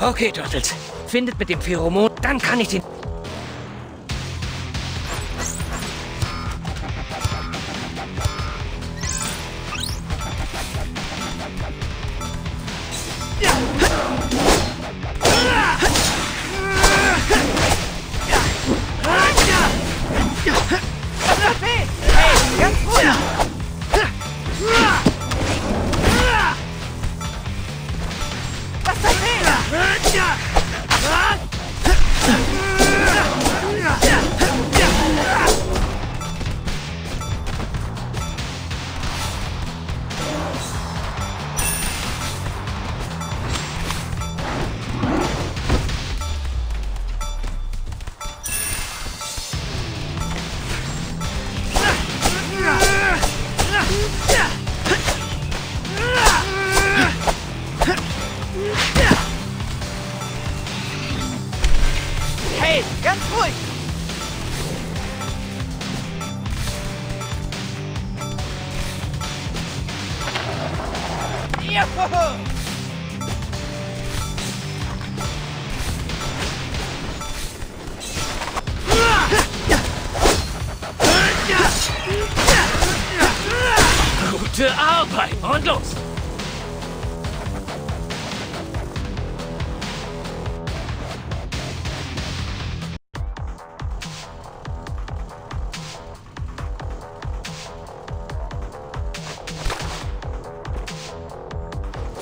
Okay, Turtles. Findet mit dem Pheromon, dann kann ich den...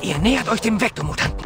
Ihr nähert euch dem Vektormutanten.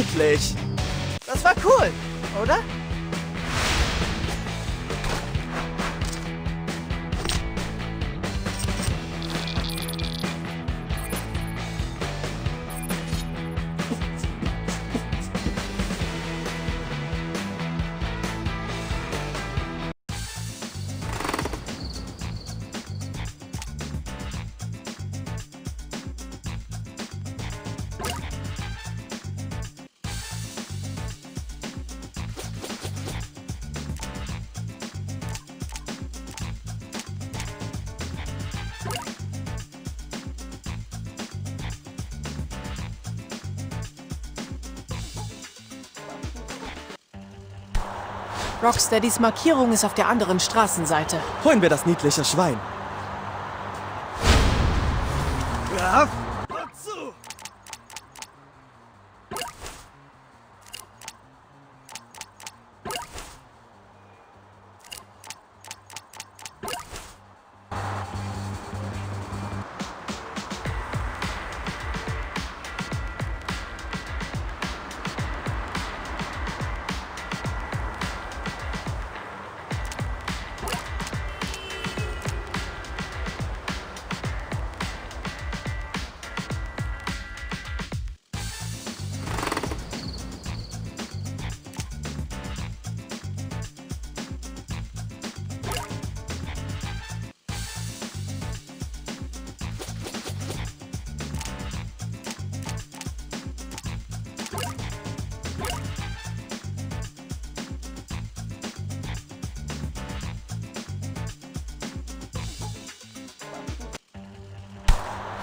Eklig. Das war cool, oder? Rocksteadys Markierung ist auf der anderen Straßenseite. Holen wir das niedliche Schwein.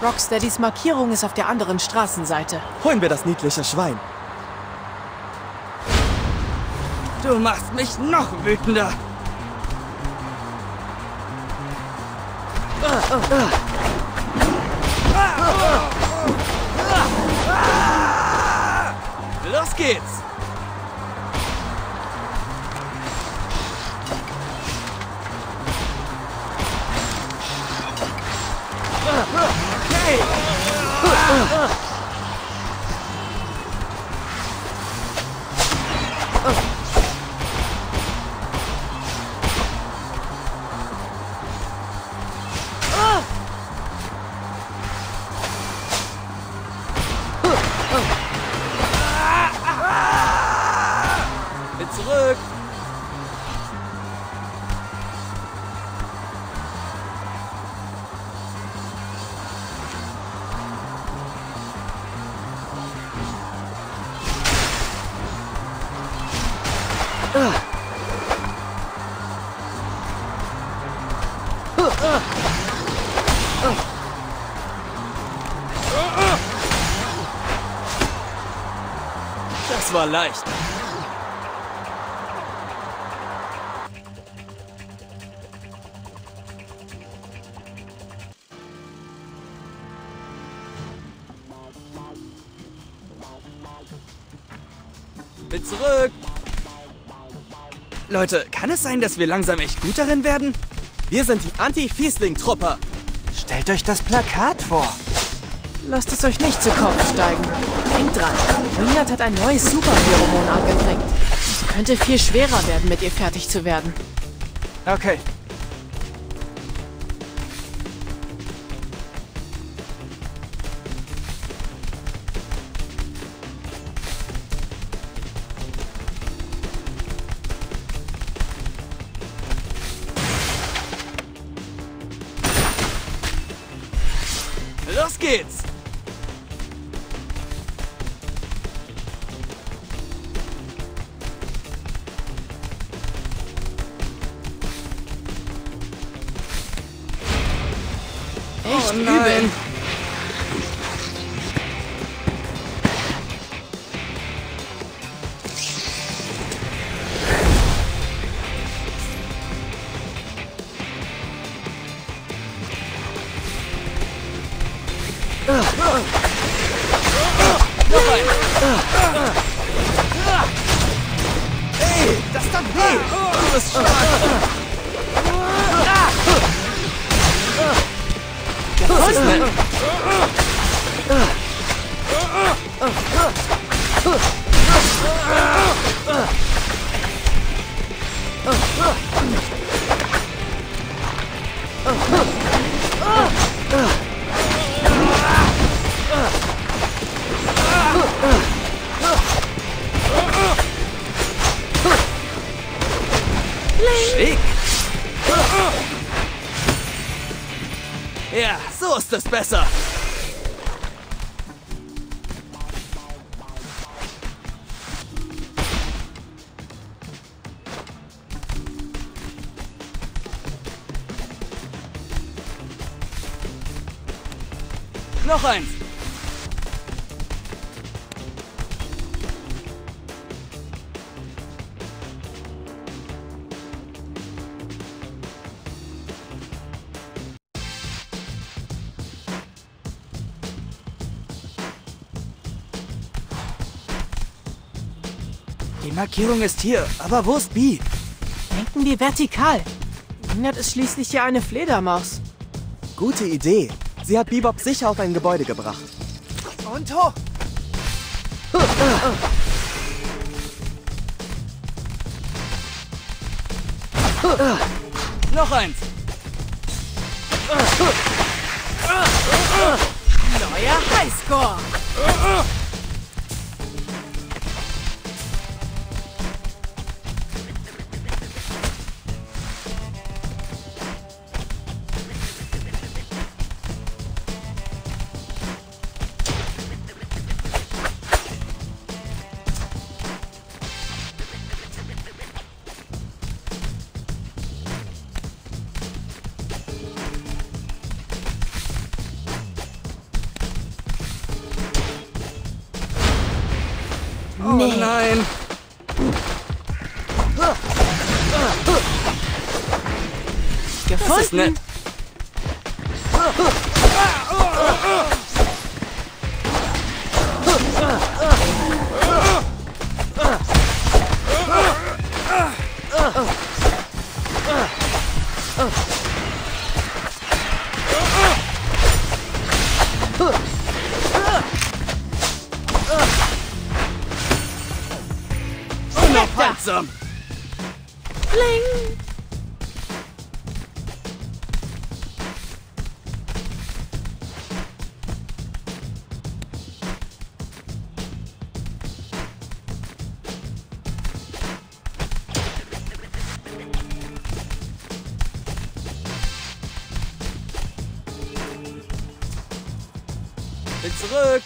Rocksteadys Markierung ist auf der anderen Straßenseite. Holen wir das niedliche Schwein. Du machst mich noch wütender. Los geht's. Bin Das war leicht. Leute, kann es sein, dass wir langsam echt gut darin werden? Wir sind die Anti-Fiesling-Truppe. Stellt euch das Plakat vor. Lasst es euch nicht zu Kopf steigen. Denkt dran, Wingard hat ein neues Superpheromon angeprägt. Es könnte viel schwerer werden, mit ihr fertig zu werden. Okay. Die Markierung ist hier, aber wo ist B? Denken wir vertikal. Wingard ist schließlich ja eine Fledermaus. Gute Idee. Sie hat Bebop sicher auf ein Gebäude gebracht. Und hoch. Noch eins. Neuer Highscore. Oh nein. Das ist Gefunden. Bin zurück.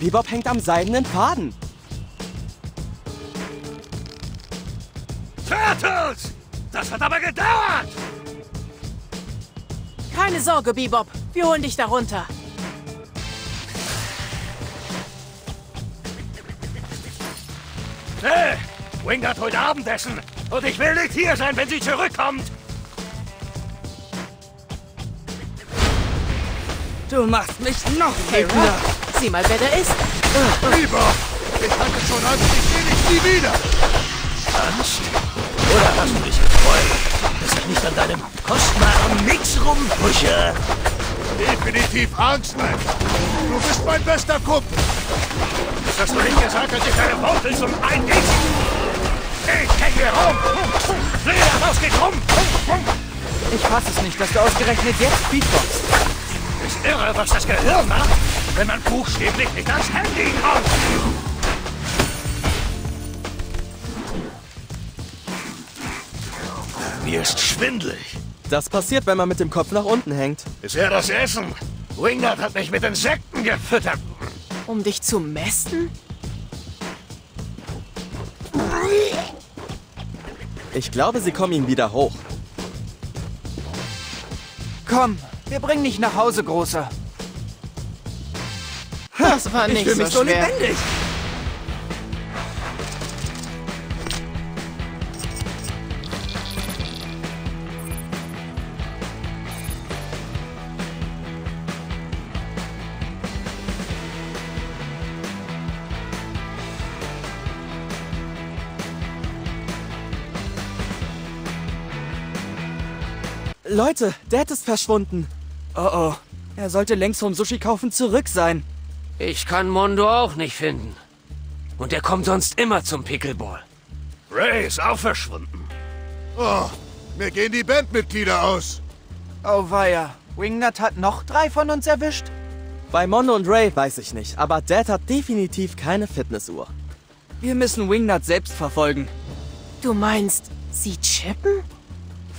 Bebop hängt am seidenen Faden. Turtles! Das hat aber gedauert! Keine Sorge, Bebop. Wir holen dich da runter. Hey, Wing hat heute Abendessen und ich will nicht hier sein, wenn sie zurückkommt. Du machst mich noch wütender. Sieh mal, wer da ist. Lieber, ich hatte schon Angst, ich sehe dich nie wieder. Angst? Oder hast du dich gefreut, dass ich nicht an deinem kostbaren Mix rumpusche? Definitiv Angst, Mann. Du bist mein bester Kumpel. Das hast du nicht gesagt, als ich deine Worte zum Einließ. Ich kenn hier rum. Fledermaus geht rum. Ich fasse es nicht, dass du ausgerechnet jetzt Beatbox. Ist irre, was das Gehirn macht, wenn man buchstäblich nicht ans Handy kommt. Mir ist schwindlig. Das passiert, wenn man mit dem Kopf nach unten hängt. Bisher das Essen. Wingnut hat mich mit Insekten gefüttert. Um dich zu mästen? Ich glaube, sie kommen ihm wieder hoch. Komm, wir bringen dich nach Hause, Großer. Das war Ich nicht fühle so mich so schwer. lebendig. Leute, Dad ist verschwunden. Oh oh. Er sollte längst vom Sushi-Kaufen zurück sein. Ich kann Mondo auch nicht finden. Und er kommt sonst immer zum Pickleball. Ray ist auch verschwunden. Oh, mir gehen die Bandmitglieder aus. Oh weia, Wingnut hat noch drei von uns erwischt? Bei Mondo und Ray weiß ich nicht, aber Dad hat definitiv keine Fitnessuhr. Wir müssen Wingnut selbst verfolgen. Du meinst, sie chippen?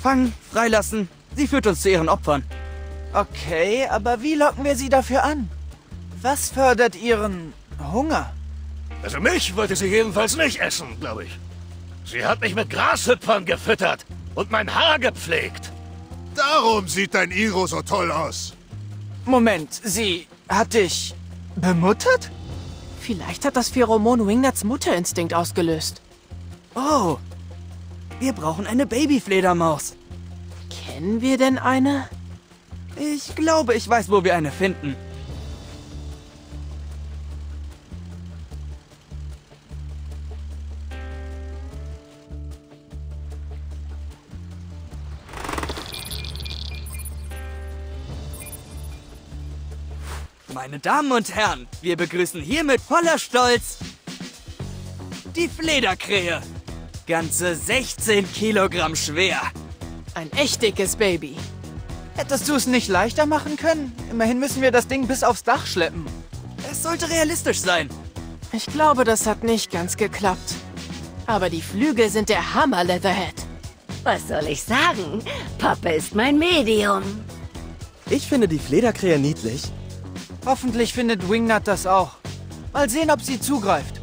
Fangen, freilassen. Sie führt uns zu ihren Opfern. Okay, aber wie locken wir sie dafür an? Was fördert ihren Hunger? Also mich wollte sie jedenfalls nicht essen, glaube ich. Sie hat mich mit Grashüpfern gefüttert und mein Haar gepflegt. Darum sieht dein Iro so toll aus. Moment, sie hat dich bemuttert? Vielleicht hat das Pheromon Wingnuts Mutterinstinkt ausgelöst. Oh. Wir brauchen eine Babyfledermaus. Kennen wir denn eine? Ich glaube, ich weiß, wo wir eine finden. Meine Damen und Herren, wir begrüßen hiermit voller Stolz die Flederkrähe. Ganze 16 Kilogramm schwer. Ein echt dickes Baby. Hättest du es nicht leichter machen können? Immerhin müssen wir das Ding bis aufs Dach schleppen. Es sollte realistisch sein. Ich glaube, das hat nicht ganz geklappt. Aber die Flügel sind der Hammer, Leatherhead. Was soll ich sagen? Papa ist mein Medium. Ich finde die Flederkrähe niedlich. Hoffentlich findet Wingnut das auch. Mal sehen, ob sie zugreift.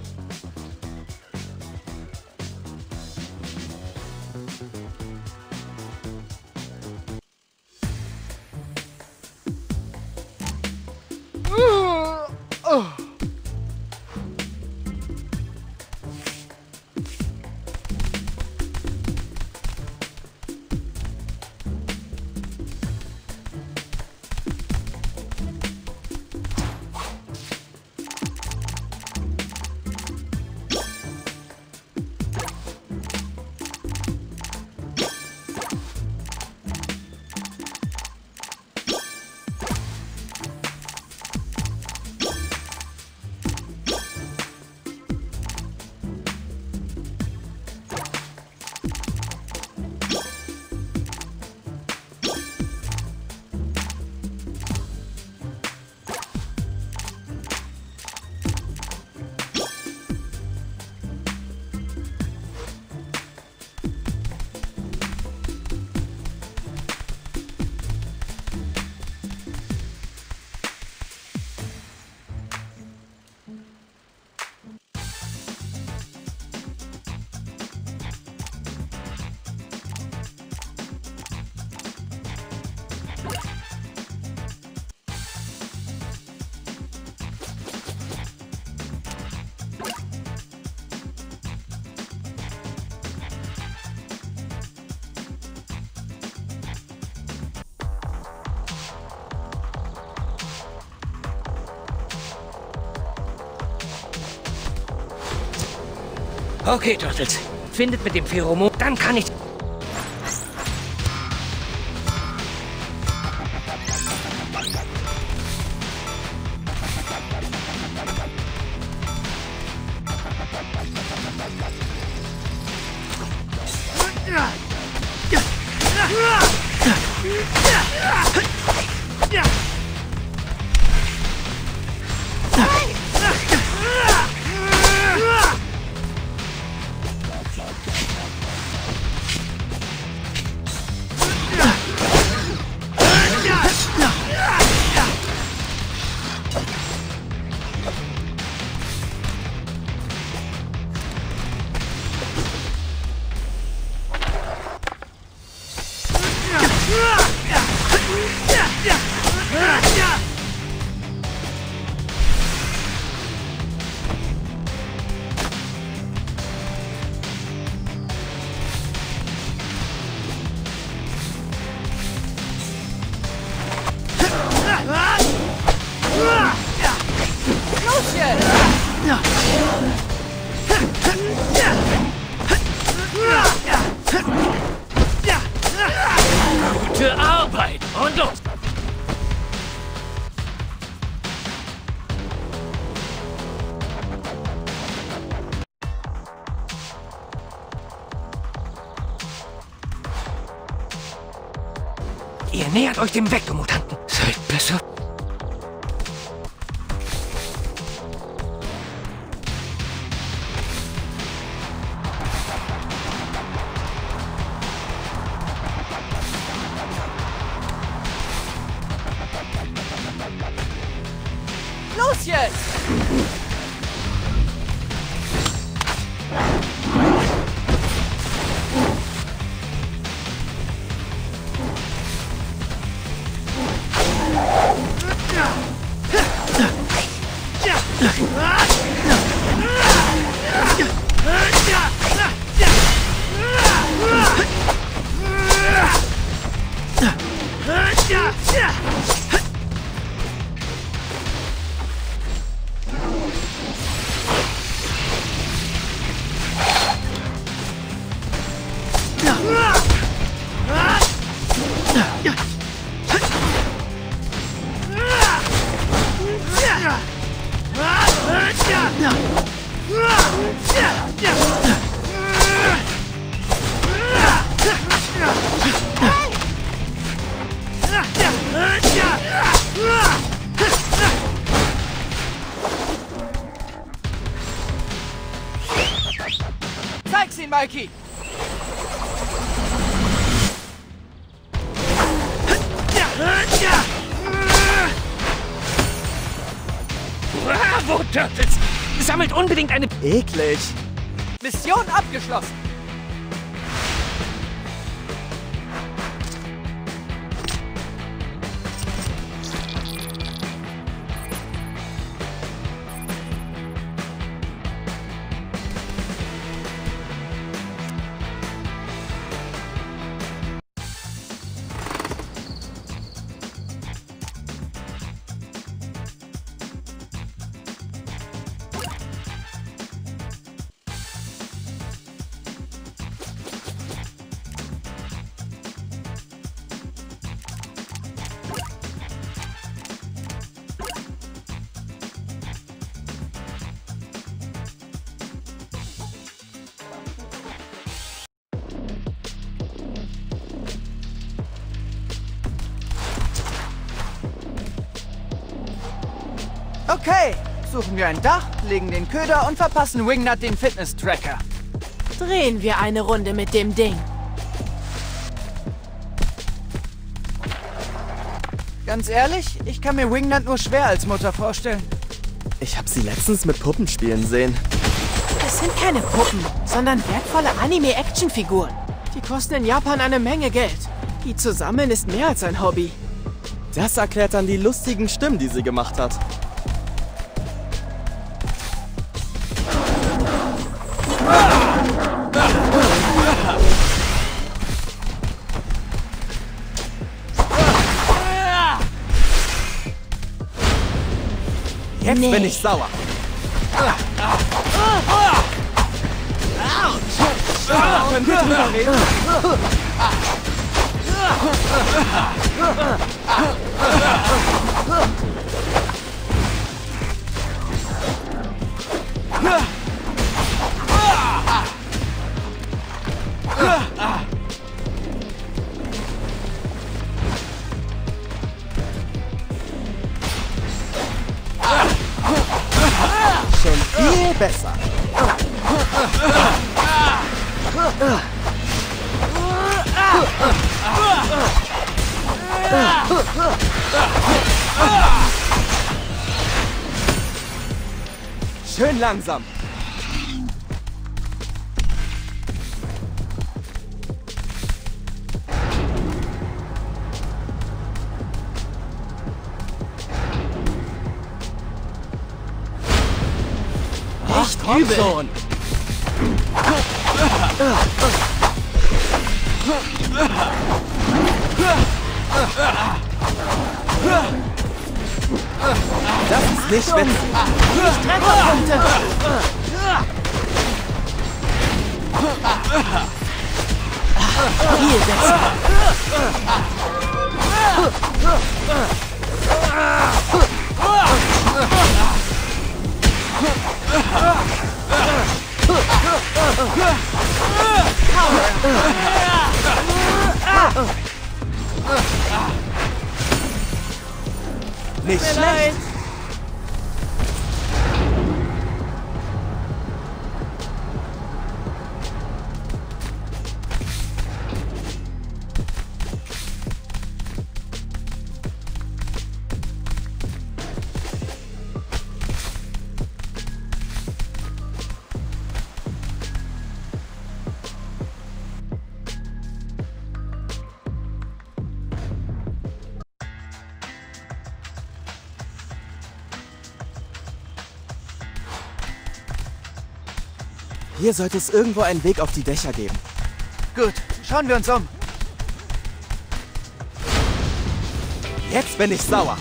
Okay, Turtles. Findet mit dem Pheromon, dann kann ich... Los Mikey! Bravo, Turtles. Sammelt unbedingt eine... Eklig. Mission abgeschlossen! Okay, suchen wir ein Dach, legen den Köder und verpassen Wingnut den Fitness-Tracker. Drehen wir eine Runde mit dem Ding. Ganz ehrlich, ich kann mir Wingnut nur schwer als Mutter vorstellen. Ich habe sie letztens mit Puppen spielen sehen. Das sind keine Puppen, sondern wertvolle Anime-Action-Figuren. Die kosten in Japan eine Menge Geld. Die zu sammeln ist mehr als ein Hobby. Das erklärt dann die lustigen Stimmen, die sie gemacht hat. Jetzt bin ich sauer. Können wir drüber reden? Langsam. Echt übel. Schon. Das ist nicht witzig. Trefferpunkte. Viel besser. Nicht schlecht. Hier sollte es irgendwo einen Weg auf die Dächer geben. Gut, schauen wir uns um. Jetzt bin ich sauer.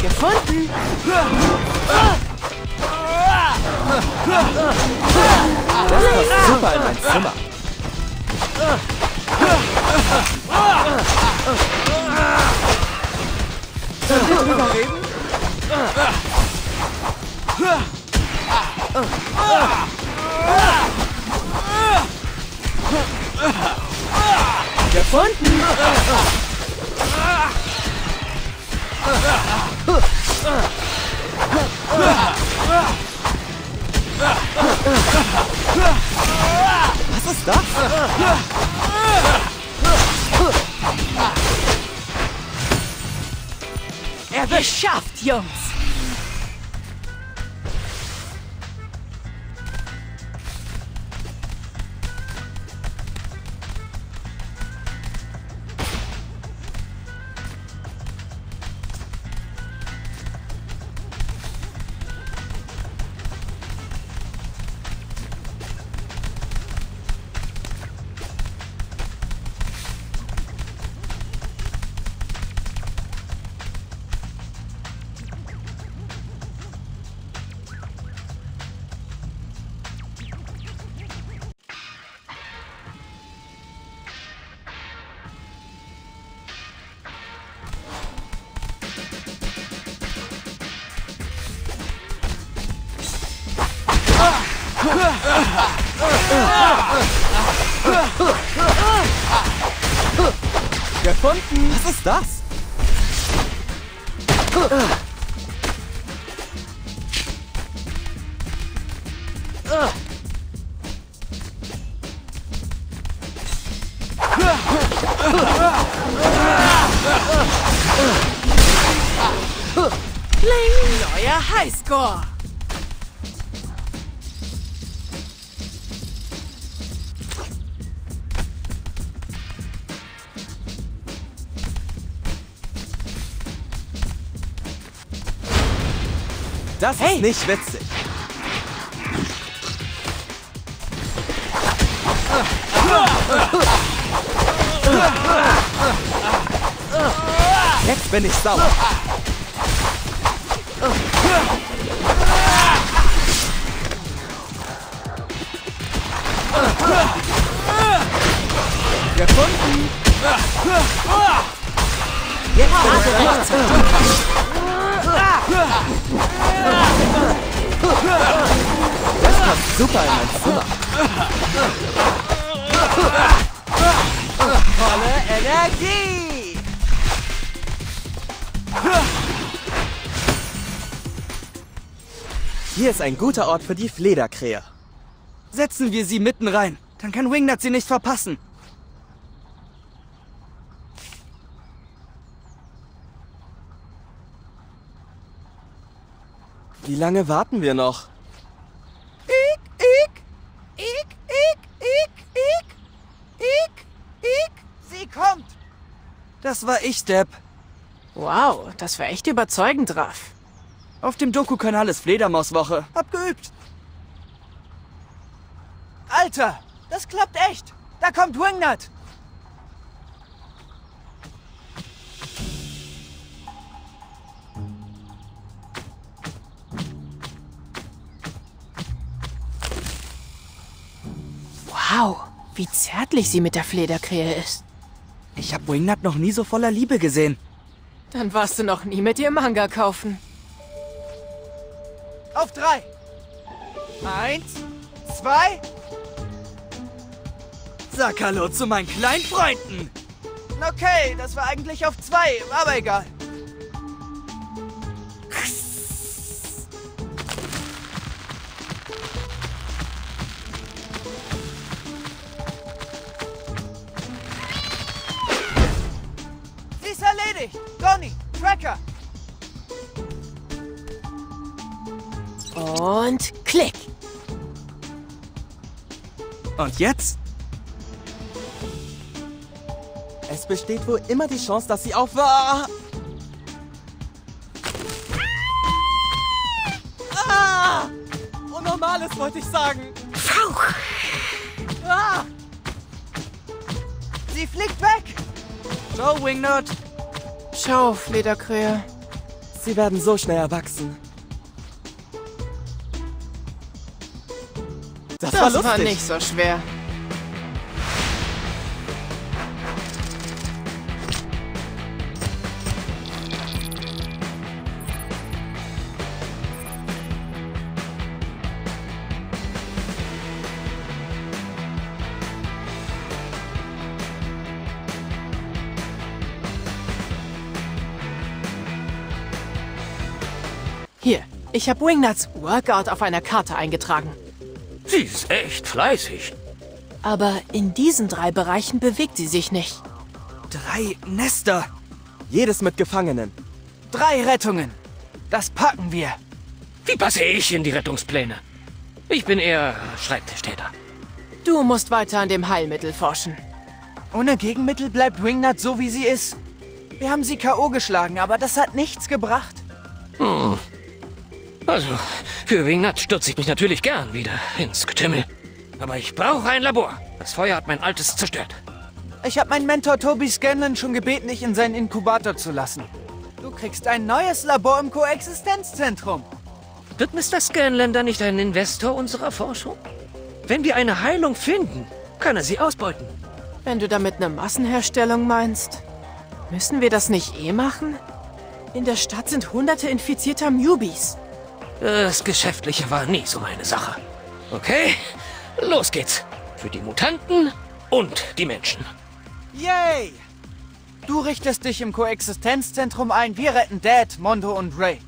Gefunden. Das passt super in mein Zimmer. Können wir drüber reden? Gefunden. Was ist das? Geschafft, Jungs. Gefunden. Was ist das? Neuer Highscore. Das hey. ist nicht witzig. Jetzt bin ich sauer. Gefunden! Jetzt bin ich rechts! Super in mein Zimmer. Volle Energie! Hier ist ein guter Ort für die Flederkrähe. Setzen wir sie mitten rein. Dann kann Wingnut sie nicht verpassen. Wie lange warten wir noch? Ik, ik, ik, ik, ik, ik, ik, ik. Sie kommt! Das war ich, Depp. Wow, das war echt überzeugend, Raff. Auf dem Doku-Kanal ist Fledermauswoche. Hab geübt. Alter, das klappt echt. Da kommt Wingnut. Wie zärtlich sie mit der Flederkrähe ist. Ich hab Wingnut noch nie so voller Liebe gesehen. Dann warst du noch nie mit ihr Manga kaufen. Auf drei. Eins, zwei. Sag Hallo zu meinen kleinen Freunden. Okay, das war eigentlich auf zwei, aber egal. Erledigt. Donny, Tracker. Und klick. Und jetzt? Es besteht wohl immer die Chance, dass sie auf... Ah! Ah! Unnormales wollte ich sagen. Ah! Sie fliegt weg. Ciao, Wingnut. Ciao, Flederkrähe. Sie werden so schnell erwachsen. Das, war Das lustig. war nicht so schwer. Ich habe Wingnuts Workout auf einer Karte eingetragen. Sie ist echt fleißig. Aber in diesen drei Bereichen bewegt sie sich nicht. Drei Nester. Jedes mit Gefangenen. Drei Rettungen. Das packen wir. Wie passe ich in die Rettungspläne? Ich bin eher Schreibtischtäter. Du musst weiter an dem Heilmittel forschen. Ohne Gegenmittel bleibt Wingnut so, wie sie ist. Wir haben sie K.O. geschlagen, aber das hat nichts gebracht. Also, für Wingnut stürze ich mich natürlich gern wieder ins Getümmel. Aber ich brauche ein Labor. Das Feuer hat mein altes zerstört. Ich habe meinen Mentor Toby Scanlon schon gebeten, dich in seinen Inkubator zu lassen. Du kriegst ein neues Labor im Koexistenzzentrum. Wird Mr. Scanlander nicht ein Investor unserer Forschung? Wenn wir eine Heilung finden, kann er sie ausbeuten. Wenn du damit eine Massenherstellung meinst, müssen wir das nicht eh machen? In der Stadt sind hunderte infizierter Newbies. Das Geschäftliche war nie so meine Sache. Okay, los geht's. Für die Mutanten und die Menschen. Yay! Du richtest dich im Koexistenzzentrum ein, wir retten Dad, Mondo und Ray.